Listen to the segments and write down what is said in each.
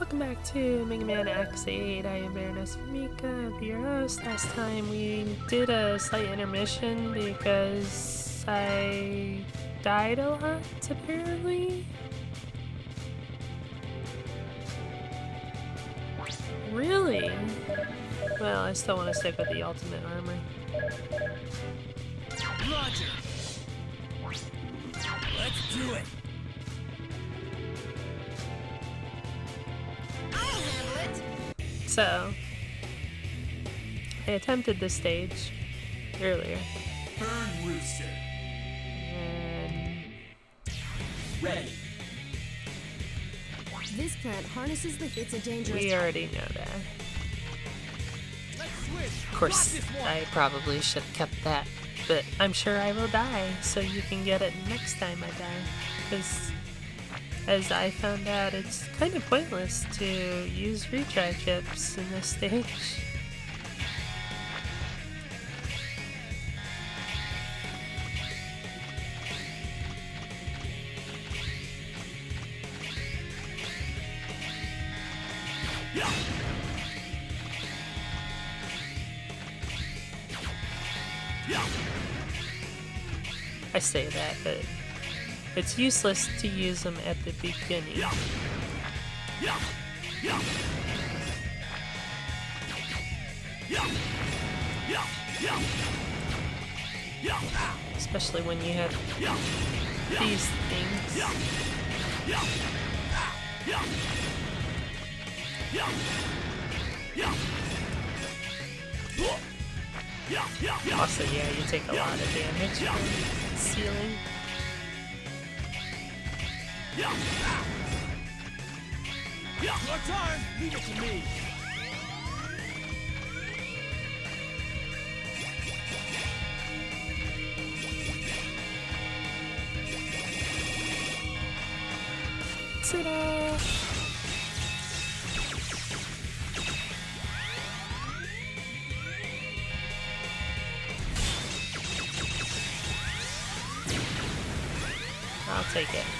Welcome back to Mega Man X8. I am Baroness Mika, your host. Last time we did a slight intermission because I died a lot, apparently. Really? Well, I still want to stick with the ultimate armor. Roger. Let's do it. So, I attempted this stage earlier, Burn Rooster. and Ready. This plant harnesses the it's a dangerous. we already know that. Of course, Rock this one. I probably should have kept that, but I'm sure I will die, so you can get it next time I die. Because, as I found out, it's kind of pointless to use retry chips in this stage. I say that, but it's useless to use them at the beginning. Especially when you have these things. Also, yeah, you take a lot of damage from ceiling. Your turn. Leave it to me. Ta-da! I'll take it.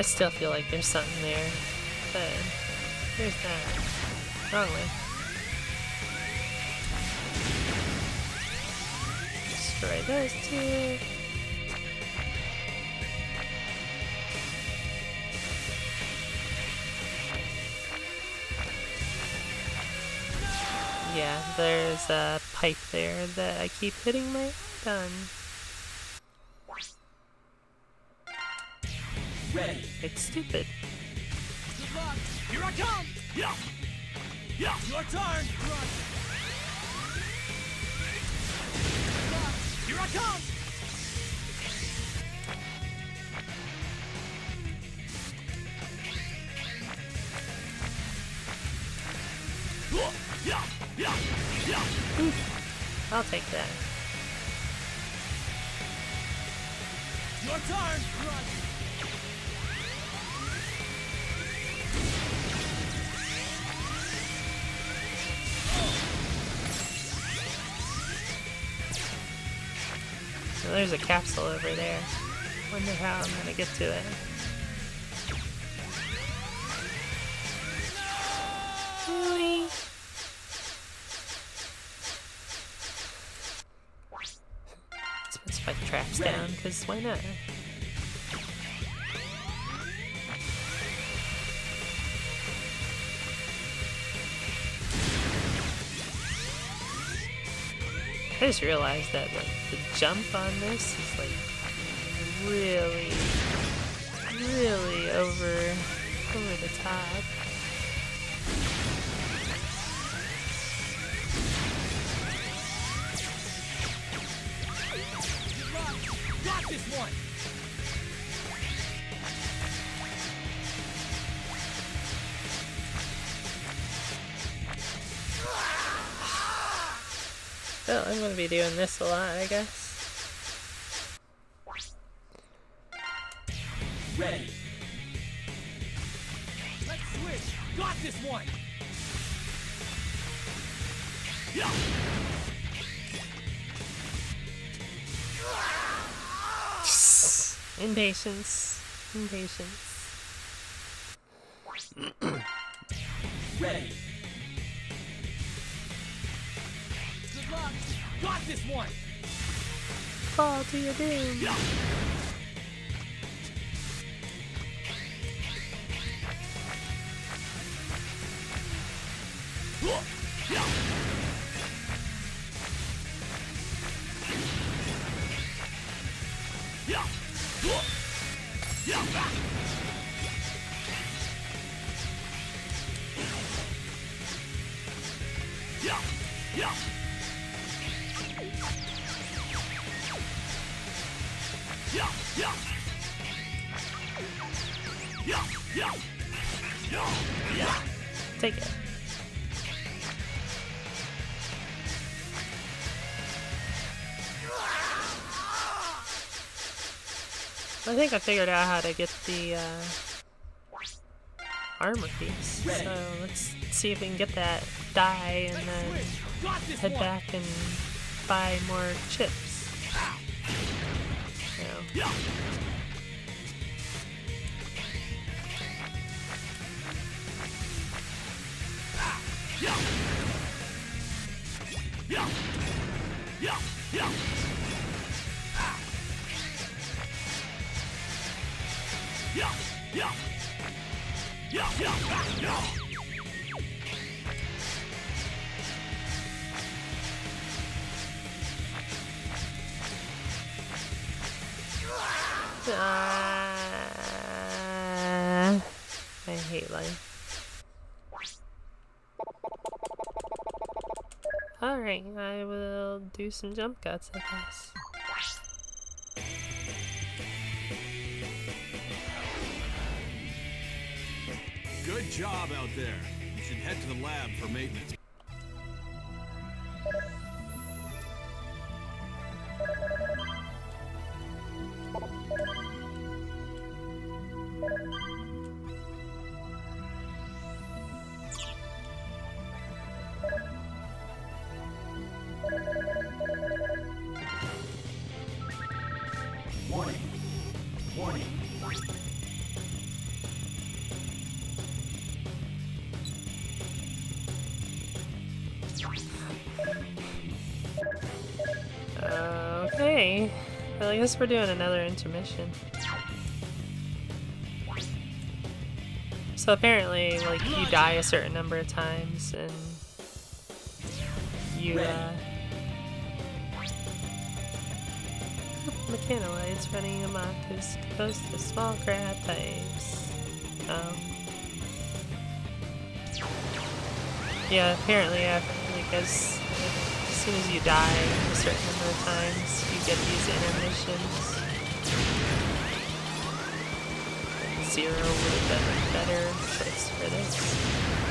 I still feel like there's something there, but there's not. Wrong way. Destroy those two. Yeah, there's a pipe there that I keep hitting my gun. Ready. It's stupid. Good luck. Here I come. Yeah. Yeah. Your turn. Run. Here I come. Yeah. I'll take that. Your turn. Run. There's a capsule over there. Wonder how I'm gonna get to it. Let's put spike traps down, because why not? I just realized that like the jump on this is like really, really over over the top. Got this one. Well, I'm gonna be doing this a lot, I guess. Ready. Let's switch. Got this one. Yeah. Impatience. Impatience. Ready. locked. Got this one. Fall to your doom. Yeah. Yeah. Take it. I think I figured out how to get the uh, armor piece. So let's see if we can get that die and then switch. Got this head back and buy more chips. So, Yeah. Alright, I will do some jump cuts, I guess. Good job out there. You should head to the lab for maintenance. I guess we're doing another intermission. So apparently, like, you die a certain number of times, and you, uh... Mechaniloids running amok is composed of small crab types. Um... Yeah, apparently, after, like, as soon as you die a certain number of times, you get these intermissions. Zero would have been better choice for this.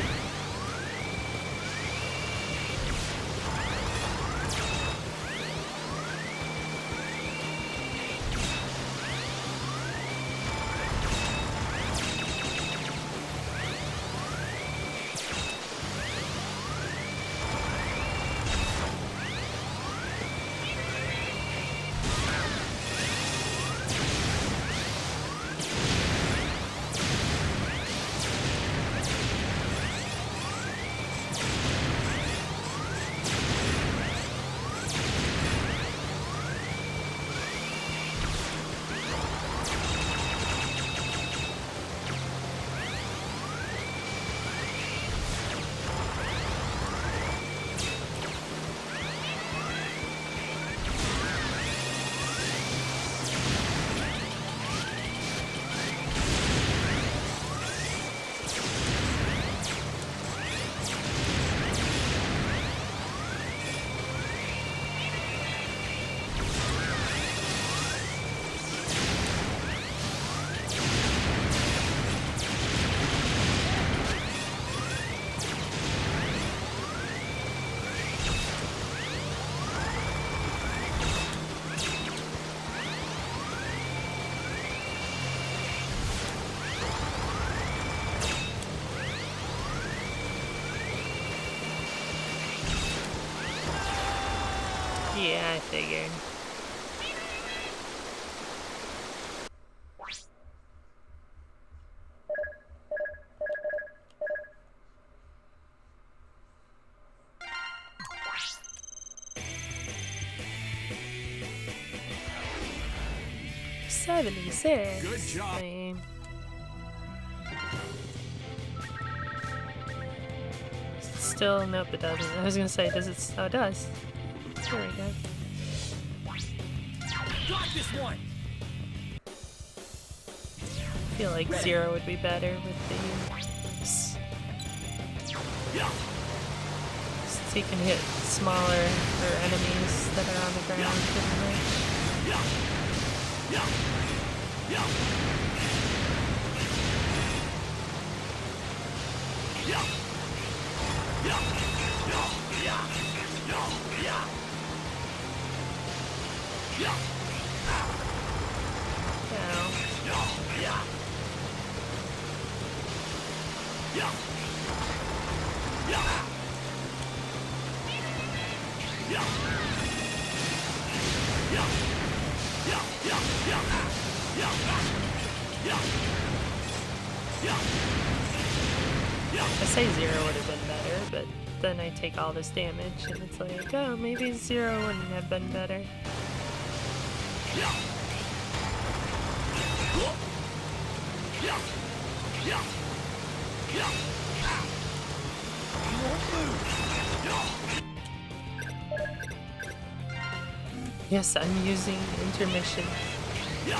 Figured. Seventy-six. Good job. I mean, Still, nope, it doesn't. I was gonna say, does it? Oh, it does. There we go. Got this one. I feel like zero would be better with the. Since he can hit smaller or enemies that are on the ground much. Ow. I say zero would have been better, but then I take all this damage and it's like, oh, maybe zero wouldn't have been better. Yes, I'm using intermission. No.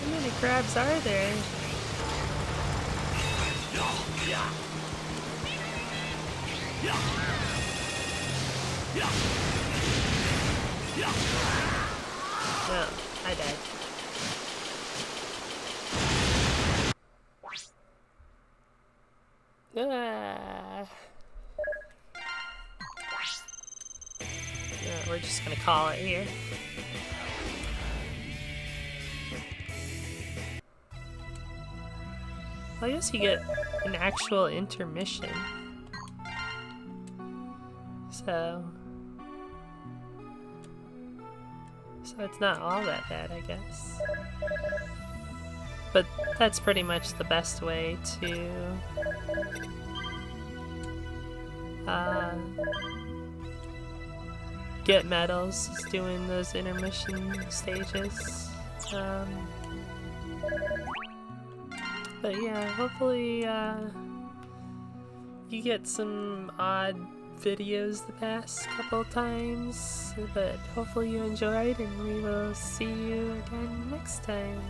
How many crabs are there? Well, I died. Ah. Yeah, we're just gonna call it here. I guess you get an actual intermission. So. So it's not all that bad, I guess. But that's pretty much the best way to. Uh, get medals, is doing those intermission stages. Um, but yeah, hopefully uh, you get some odd videos the past couple times. But hopefully you enjoyed, and we will see you again next time.